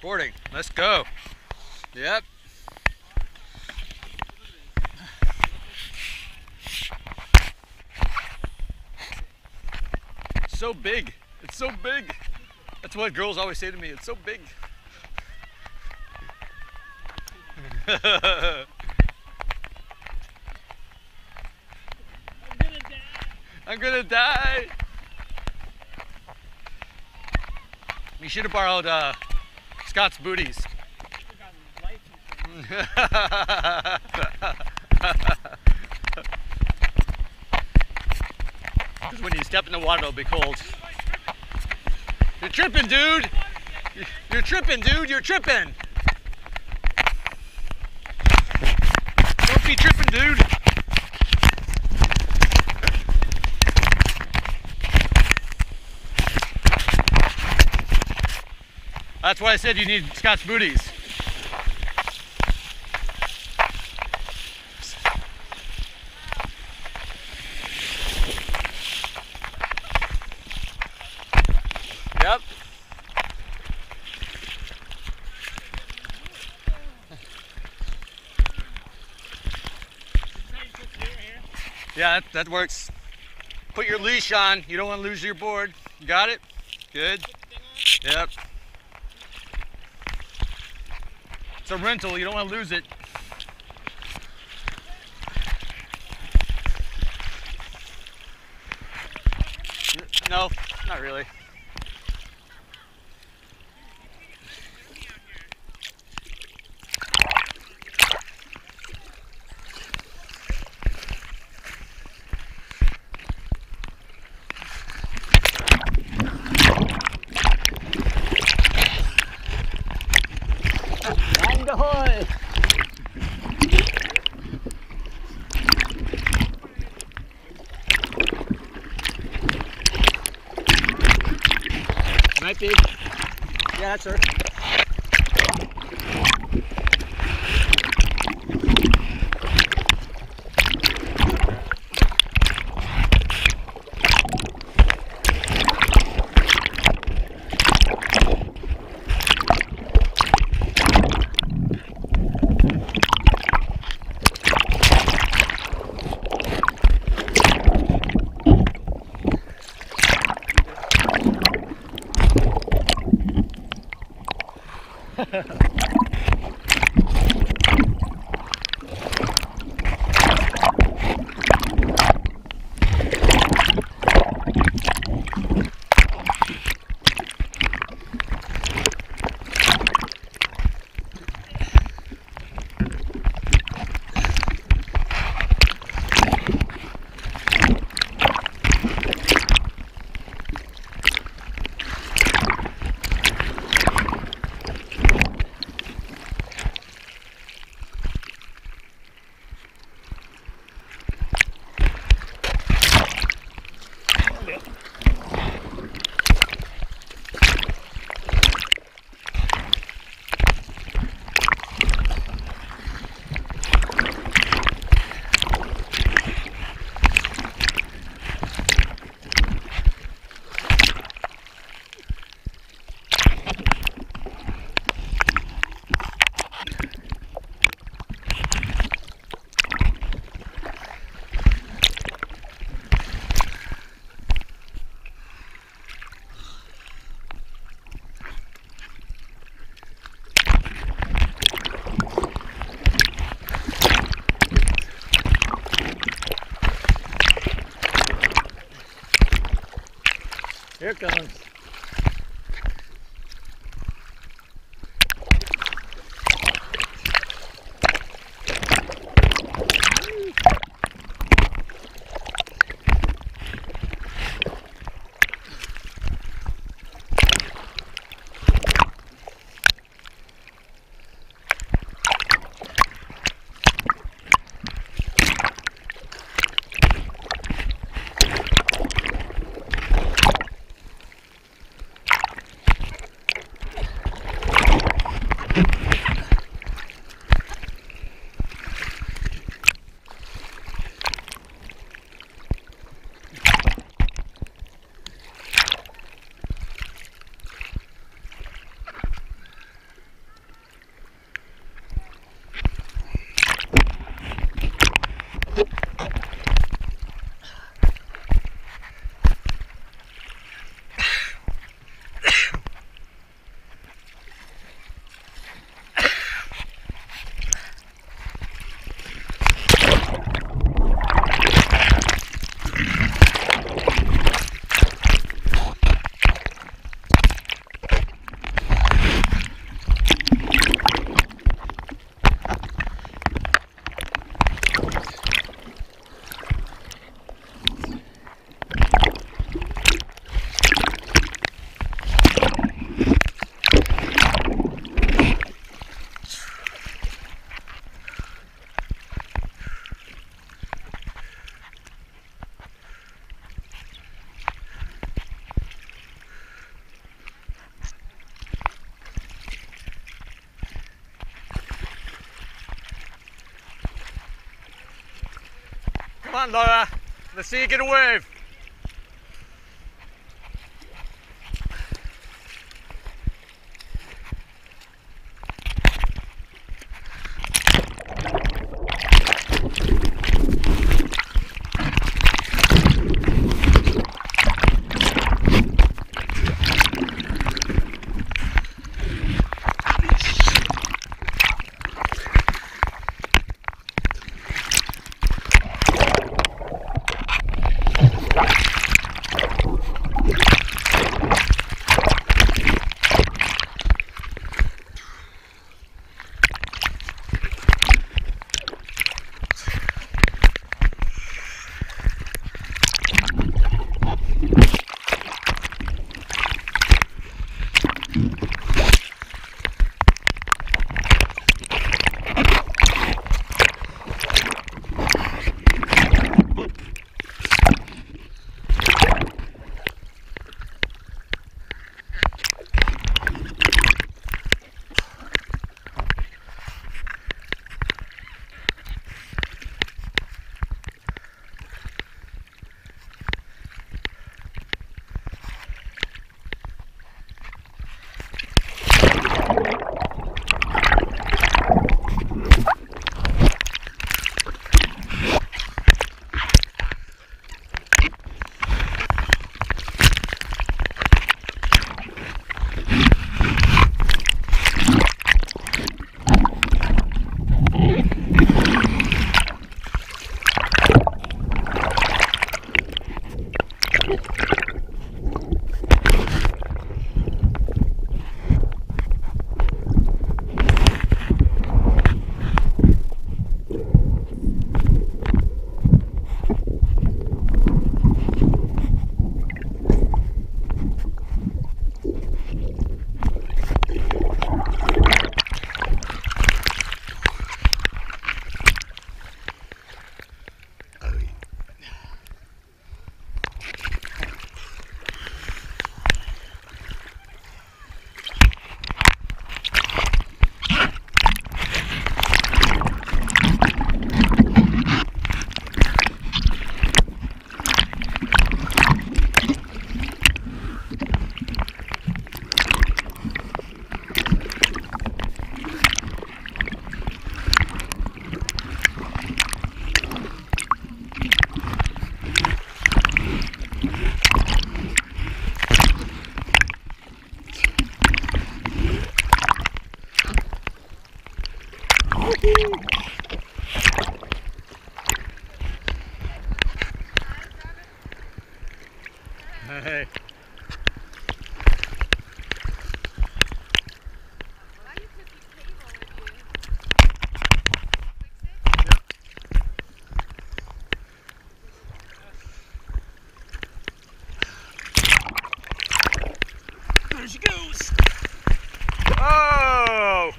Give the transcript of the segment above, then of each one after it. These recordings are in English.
Recording. Let's go. Yep. so big. It's so big. That's what girls always say to me. It's so big. I'm gonna die. I'm gonna die. We should have borrowed uh, Scott's booties. Because when you step in the water, it'll be cold. You're tripping, dude. You're tripping, dude. You're tripping. Don't be tripping, dude. That's why I said you need Scott's booties. Yep. Yeah, that, that works. Put your leash on. You don't want to lose your board. You got it? Good. Yep. It's a rental. You don't want to lose it. No, not really. Yeah, Here comes. Come on, Laura. Let's see you get a wave.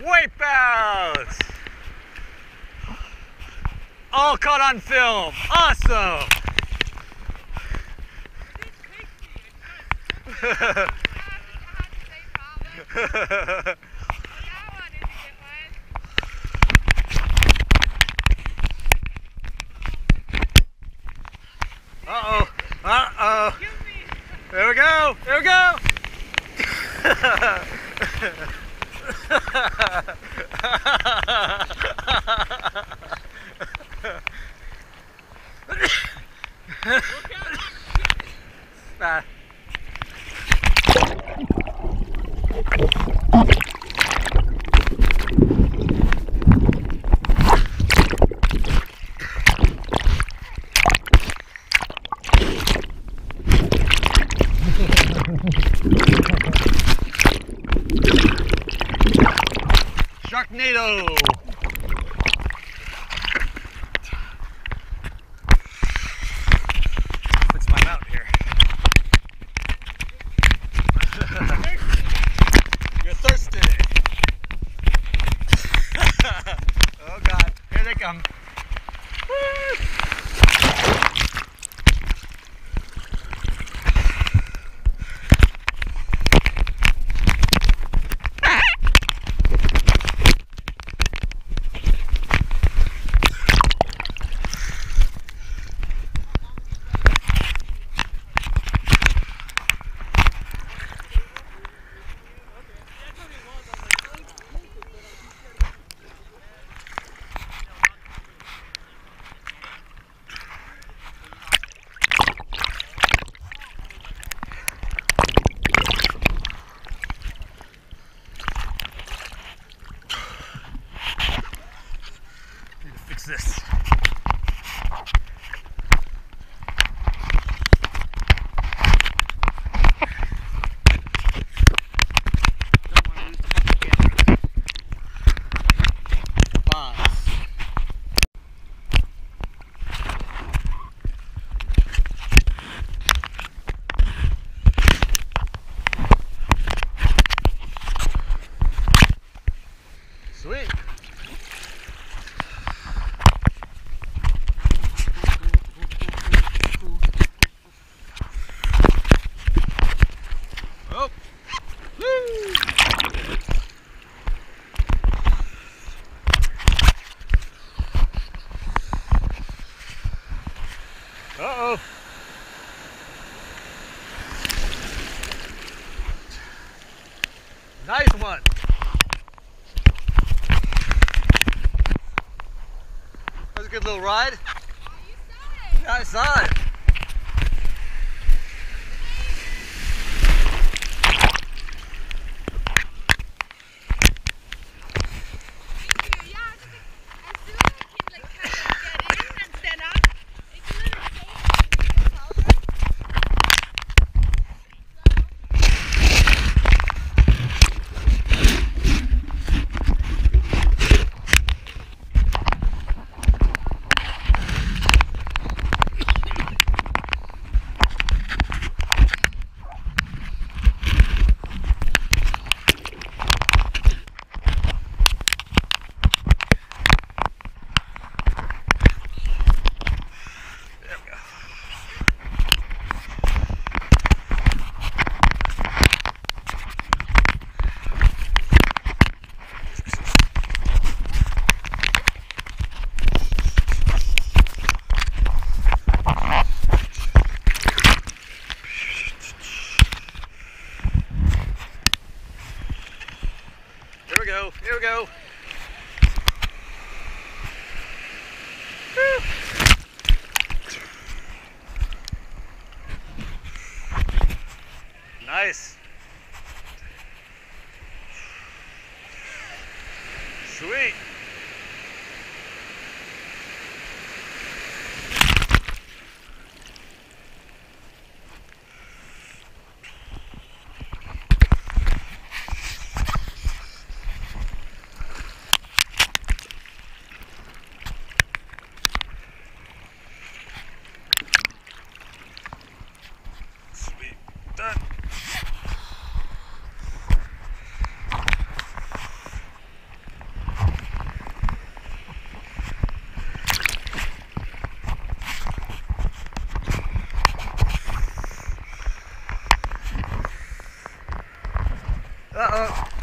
Wipe out. All caught on film. Awesome. Uh-oh. Uh-oh. There we go. There we go. Ah. Sharknado! Ride. Yeah, I saw it. Here we go. Nice. Uh-oh.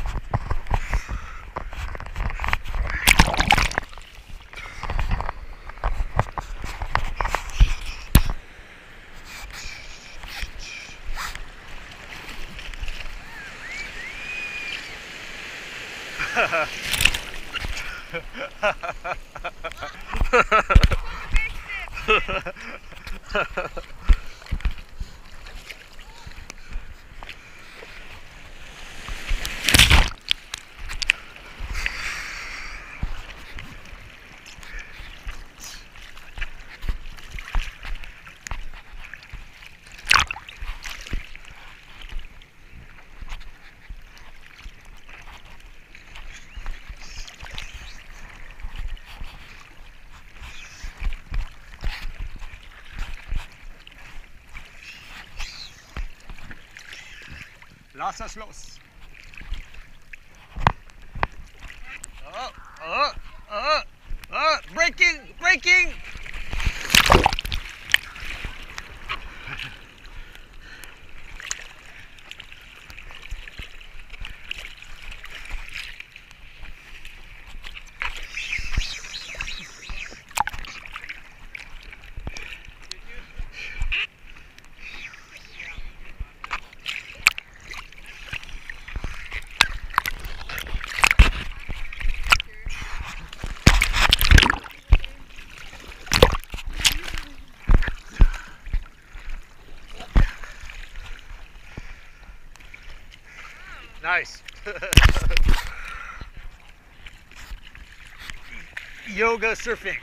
Lass das los. Nice. Yoga surfing.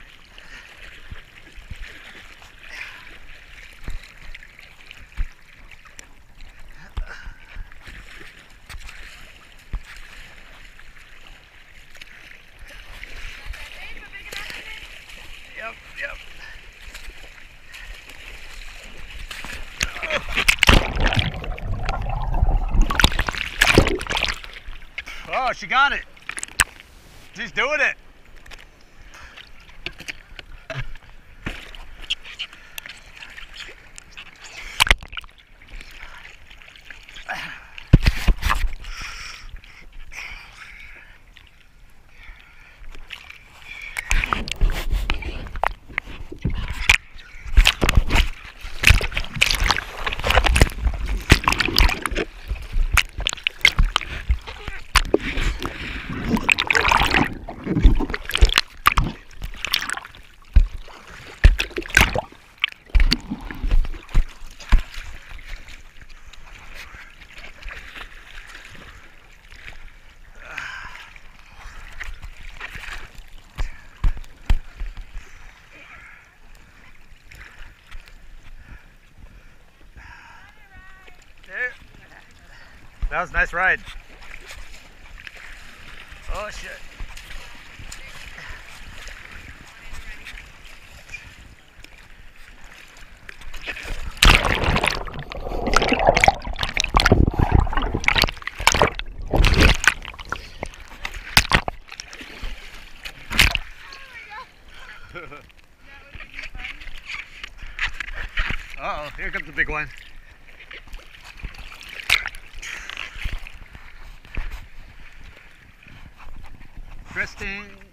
Yep, yep. Oh, she got it. She's doing it. Was a nice ride. Oh shit. Uh oh, here comes the big one. disgusting.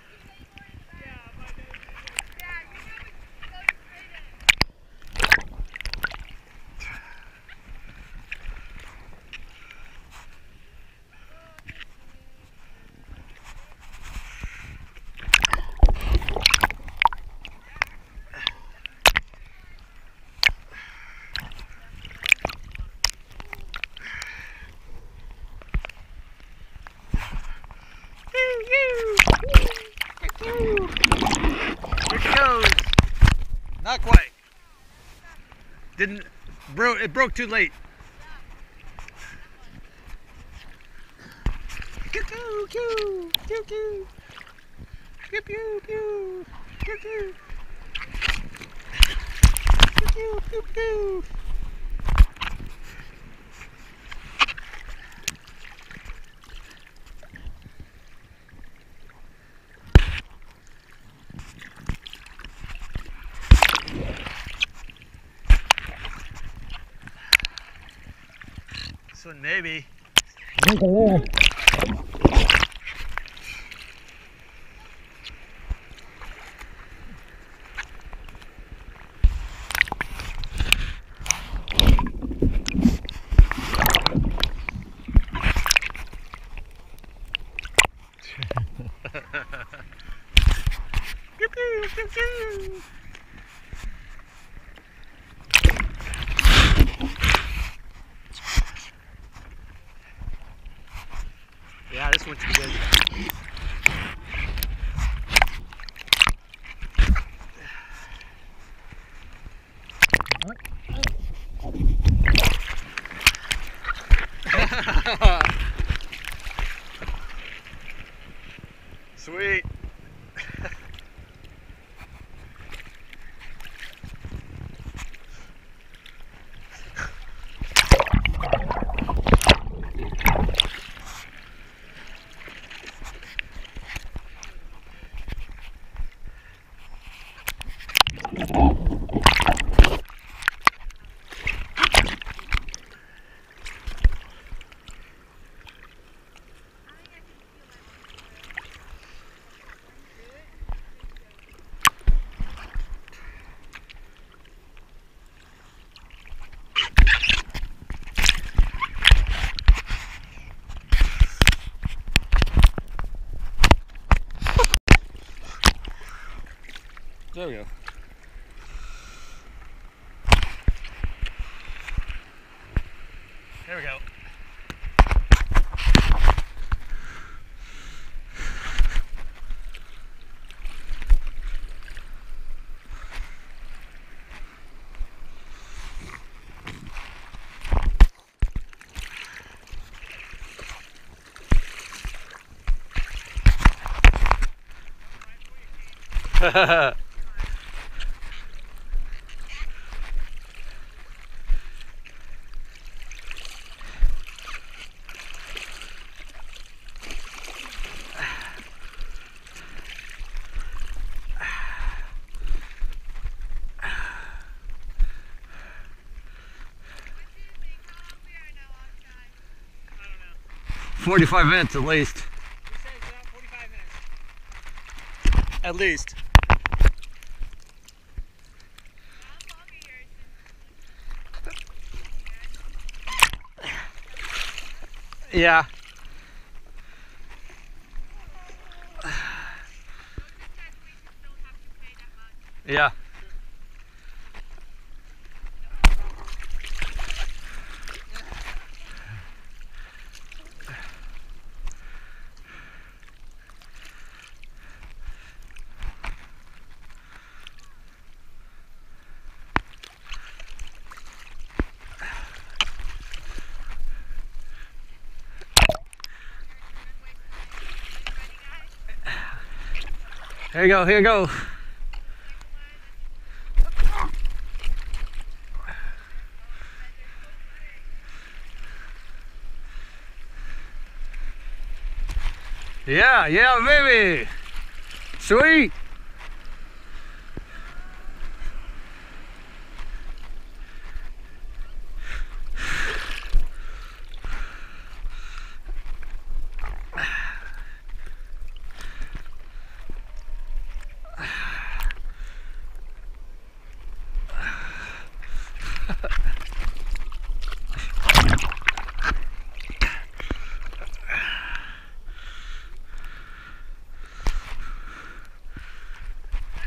goes. Not quite. Didn't, bro, it broke too late. Pew, pew, pew, pew. Pew, pew, pew. Pew, pew. Pew, pew, pew, pew. one maybe. There we go. There we go. Forty-five minutes at least. At least. Yeah. Here you go, here you go. Yeah, yeah, baby. Sweet.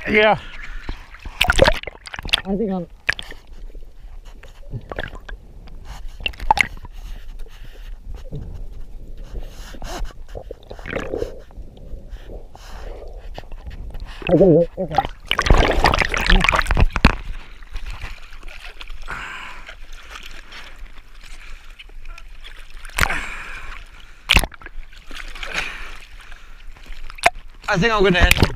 Yeah. I think I'm. Okay, okay. I think I'm gonna end.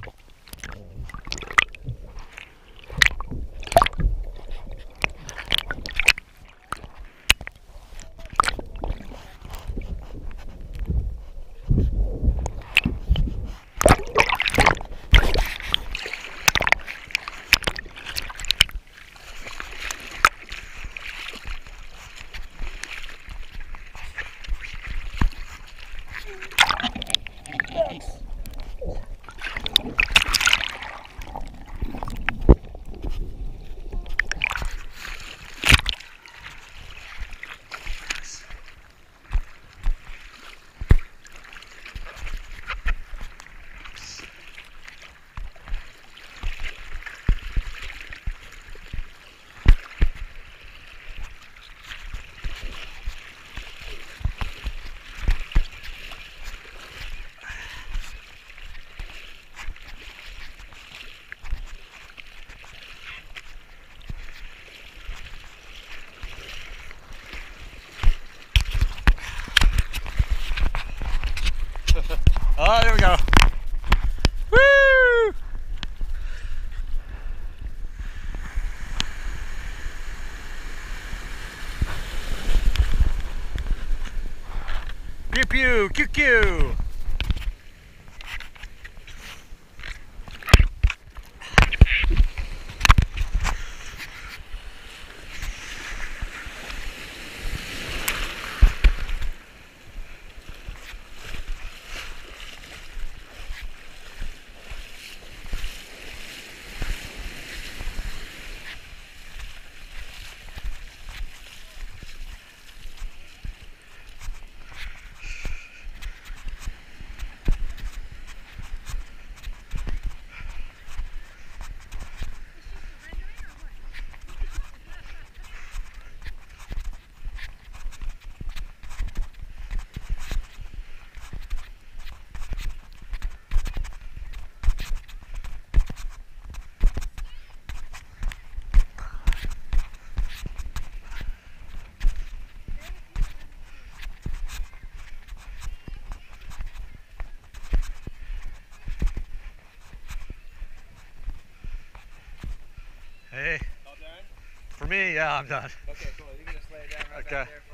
Oh, there we go. Pew pew, Q Q. Hey, All done? for me, yeah, I'm done. Okay, cool. You can just lay it down right Okay. back there